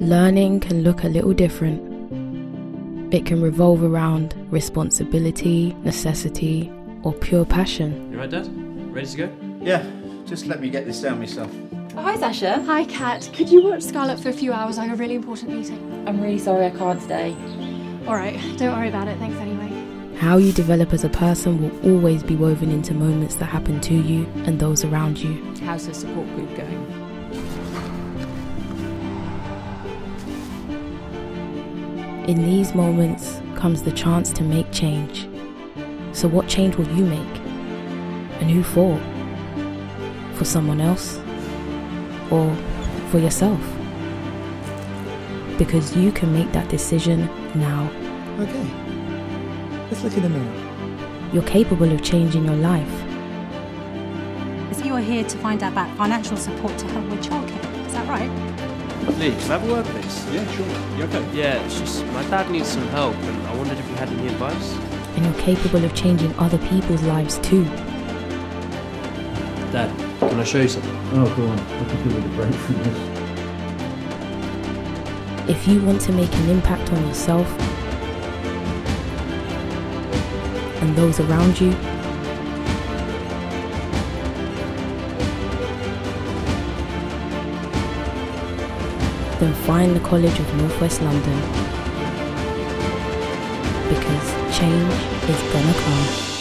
Learning can look a little different. It can revolve around responsibility, necessity, or pure passion. You right, Dad? Ready to go? Yeah, just let me get this down myself. Oh, hi, Sasha. Hi, Kat. Could you watch Scarlett for a few hours? I have a really important meeting. I'm really sorry I can't stay. All right, don't worry about it. Thanks anyway. How you develop as a person will always be woven into moments that happen to you and those around you. How's the support group going? In these moments comes the chance to make change. So, what change will you make? And who for? For someone else? Or for yourself? Because you can make that decision now. Okay, let's look in the mirror. You're capable of changing your life. So you're here to find out about financial support to help with childcare. Is that right? Lee, can I have a word, please? Yeah, sure. You okay? Yeah, it's just my dad needs some help, and I wondered if you had any advice. And you're capable of changing other people's lives too. Dad, can I show you something? Oh, go on. I could do with a break from this. If you want to make an impact on yourself and those around you, then find the College of Northwest London because change is gonna come.